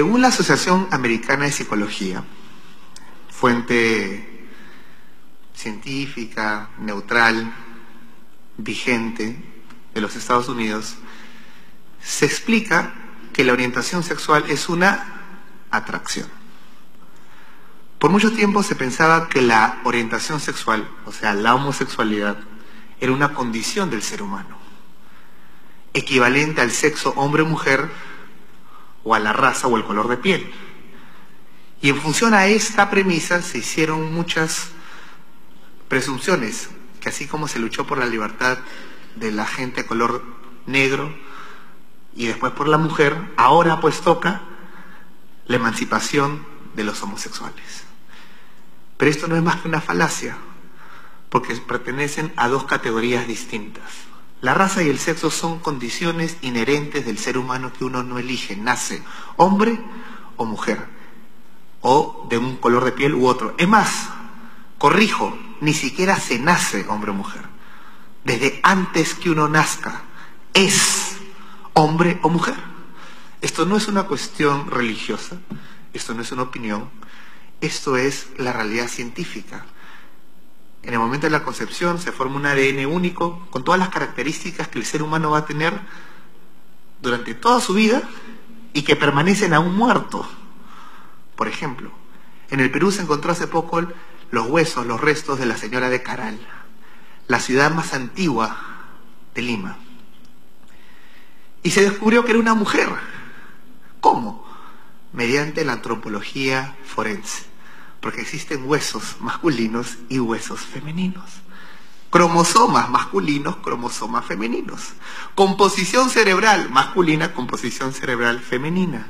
Según la Asociación Americana de Psicología, fuente científica, neutral, vigente de los Estados Unidos, se explica que la orientación sexual es una atracción. Por mucho tiempo se pensaba que la orientación sexual, o sea, la homosexualidad, era una condición del ser humano, equivalente al sexo hombre-mujer o a la raza o el color de piel. Y en función a esta premisa se hicieron muchas presunciones, que así como se luchó por la libertad de la gente de color negro y después por la mujer, ahora pues toca la emancipación de los homosexuales. Pero esto no es más que una falacia, porque pertenecen a dos categorías distintas. La raza y el sexo son condiciones inherentes del ser humano que uno no elige, nace hombre o mujer, o de un color de piel u otro. Es más, corrijo, ni siquiera se nace hombre o mujer. Desde antes que uno nazca, es hombre o mujer. Esto no es una cuestión religiosa, esto no es una opinión, esto es la realidad científica. En el momento de la concepción se forma un ADN único con todas las características que el ser humano va a tener durante toda su vida y que permanecen aún muertos. Por ejemplo, en el Perú se encontró hace poco los huesos, los restos de la señora de Caral, la ciudad más antigua de Lima. Y se descubrió que era una mujer. ¿Cómo? Mediante la antropología forense porque existen huesos masculinos y huesos femeninos. Cromosomas masculinos, cromosomas femeninos. Composición cerebral masculina, composición cerebral femenina.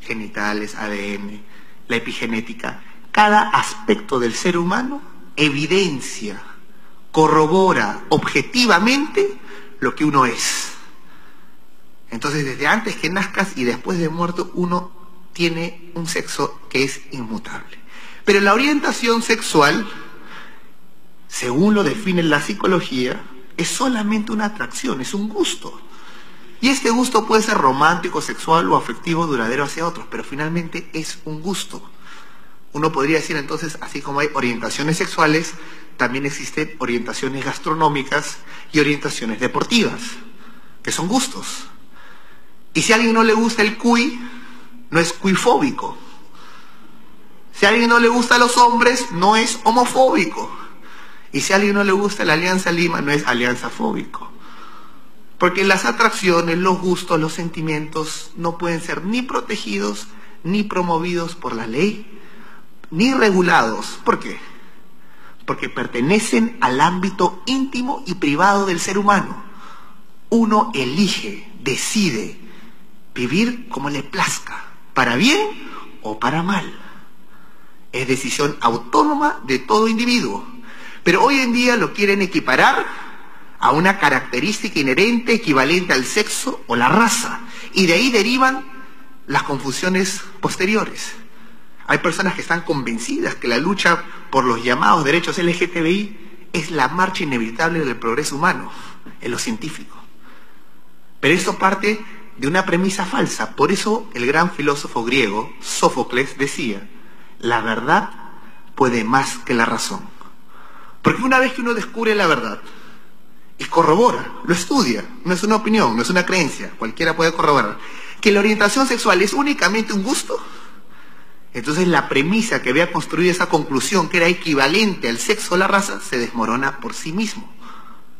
Genitales, ADN, la epigenética. Cada aspecto del ser humano evidencia, corrobora objetivamente lo que uno es. Entonces, desde antes que nazcas y después de muerto, uno tiene un sexo que es inmutable. Pero la orientación sexual, según lo define la psicología, es solamente una atracción, es un gusto. Y este gusto puede ser romántico, sexual o afectivo duradero hacia otros, pero finalmente es un gusto. Uno podría decir entonces, así como hay orientaciones sexuales, también existen orientaciones gastronómicas y orientaciones deportivas, que son gustos. Y si a alguien no le gusta el cuy, no es cuifóbico, si a alguien no le gusta a los hombres, no es homofóbico. Y si a alguien no le gusta la Alianza Lima, no es alianza fóbico. Porque las atracciones, los gustos, los sentimientos no pueden ser ni protegidos, ni promovidos por la ley, ni regulados. ¿Por qué? Porque pertenecen al ámbito íntimo y privado del ser humano. Uno elige, decide vivir como le plazca, para bien o para mal es decisión autónoma de todo individuo. Pero hoy en día lo quieren equiparar a una característica inherente equivalente al sexo o la raza. Y de ahí derivan las confusiones posteriores. Hay personas que están convencidas que la lucha por los llamados derechos LGTBI es la marcha inevitable del progreso humano, en lo científico. Pero esto parte de una premisa falsa. Por eso el gran filósofo griego, Sófocles, decía, la verdad puede más que la razón. Porque una vez que uno descubre la verdad y corrobora, lo estudia, no es una opinión, no es una creencia, cualquiera puede corroborar, que la orientación sexual es únicamente un gusto, entonces la premisa que había construido esa conclusión, que era equivalente al sexo o la raza, se desmorona por sí mismo.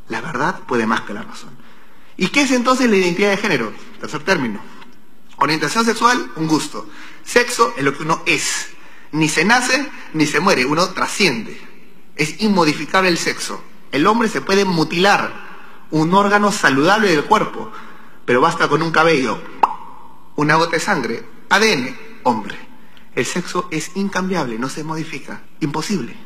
La verdad puede más que la razón. ¿Y qué es entonces la identidad de género? Tercer término. Orientación sexual, un gusto. Sexo es lo que uno es. Ni se nace ni se muere, uno trasciende. Es inmodificable el sexo. El hombre se puede mutilar un órgano saludable del cuerpo, pero basta con un cabello, una gota de sangre, ADN, hombre. El sexo es incambiable, no se modifica, imposible.